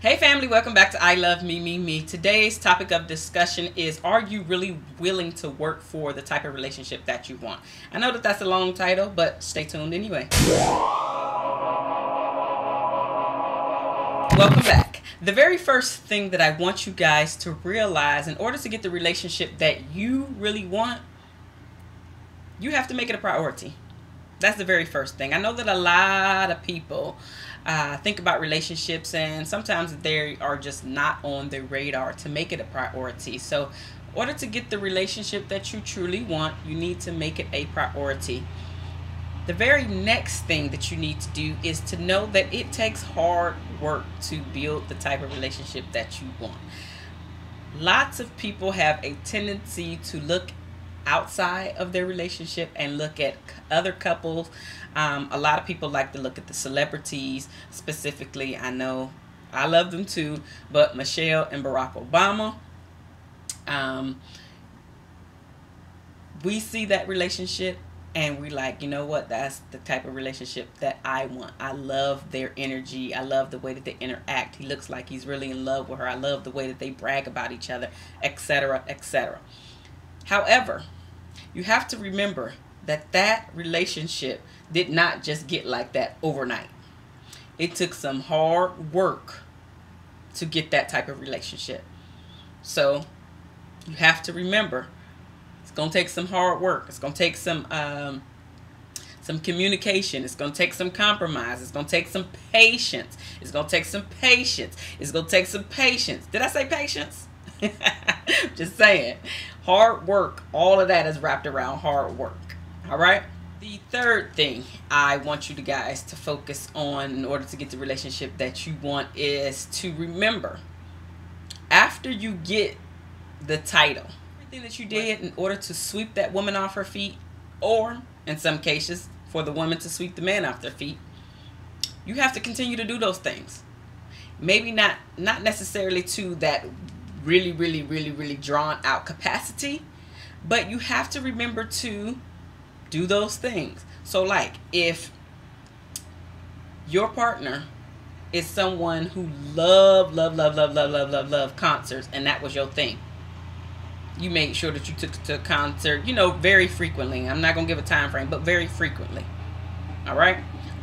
Hey family, welcome back to I Love Me, Me, Me. Today's topic of discussion is Are you really willing to work for the type of relationship that you want? I know that that's a long title, but stay tuned anyway. Welcome back. The very first thing that I want you guys to realize in order to get the relationship that you really want, you have to make it a priority. That's the very first thing. I know that a lot of people uh, think about relationships and sometimes they are just not on the radar to make it a priority. So, in order to get the relationship that you truly want, you need to make it a priority. The very next thing that you need to do is to know that it takes hard work to build the type of relationship that you want. Lots of people have a tendency to look outside of their relationship and look at other couples. Um, a lot of people like to look at the celebrities specifically. I know I love them too, but Michelle and Barack Obama. Um, we see that relationship and we like you know what that's the type of relationship that i want i love their energy i love the way that they interact he looks like he's really in love with her i love the way that they brag about each other etc etc however you have to remember that that relationship did not just get like that overnight. It took some hard work to get that type of relationship. So you have to remember it's going to take some hard work. It's going to take some um, some communication. It's going to take some compromise. It's going to take some patience. It's going to take some patience. It's going to take some patience. Did I say patience? Just saying. Hard work. All of that is wrapped around hard work. All right. The third thing I want you to guys to focus on in order to get the relationship that you want is to remember after you get the title, everything that you did in order to sweep that woman off her feet, or in some cases, for the woman to sweep the man off their feet, you have to continue to do those things. Maybe not not necessarily to that really, really, really, really drawn out capacity. But you have to remember to do those things. So, like, if your partner is someone who love, love, love, love, love, love, love, love concerts, and that was your thing, you made sure that you took to a concert, you know, very frequently. I'm not gonna give a time frame, but very frequently. All right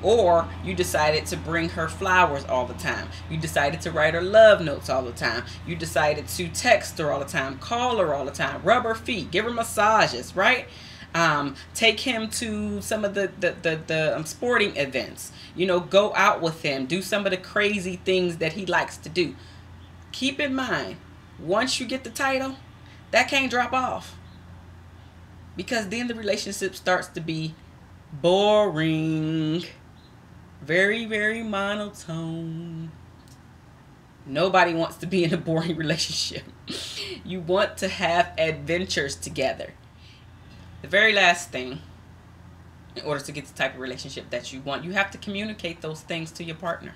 or you decided to bring her flowers all the time. You decided to write her love notes all the time. You decided to text her all the time, call her all the time, rub her feet, give her massages, right? Um, take him to some of the, the, the, the um, sporting events. You know, go out with him. Do some of the crazy things that he likes to do. Keep in mind, once you get the title, that can't drop off. Because then the relationship starts to be boring. Very, very monotone. Nobody wants to be in a boring relationship. you want to have adventures together. The very last thing, in order to get the type of relationship that you want, you have to communicate those things to your partner.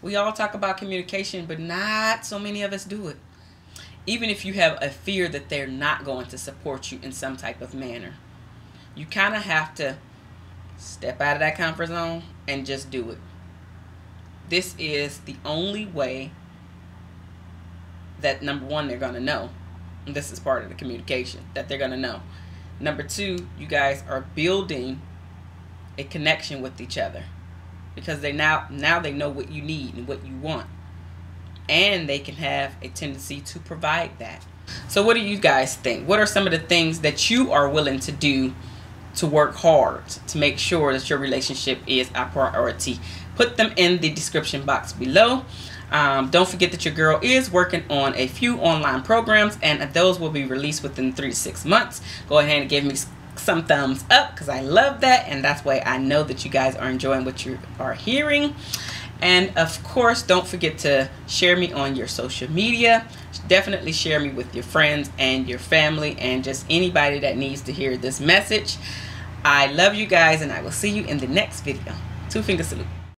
We all talk about communication, but not so many of us do it. Even if you have a fear that they're not going to support you in some type of manner, you kind of have to Step out of that comfort zone and just do it. This is the only way that number one, they're going to know. And this is part of the communication that they're going to know. Number two, you guys are building a connection with each other because they now now they know what you need and what you want and they can have a tendency to provide that so what do you guys think what are some of the things that you are willing to do to work hard to make sure that your relationship is a priority. Put them in the description box below. Um, don't forget that your girl is working on a few online programs and those will be released within three to six months. Go ahead and give me some thumbs up because I love that and that's why I know that you guys are enjoying what you are hearing. And of course, don't forget to share me on your social media. Definitely share me with your friends and your family and just anybody that needs to hear this message. I love you guys and I will see you in the next video. Two finger salute.